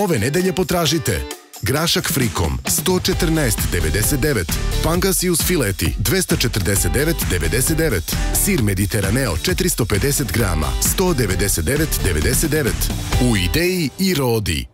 Ove nedelje potražite. Grašak frikom 114,99 Pangasius fileti 249,99 Sir Mediteraneo 450 grama 199,99 U ideji i rodi.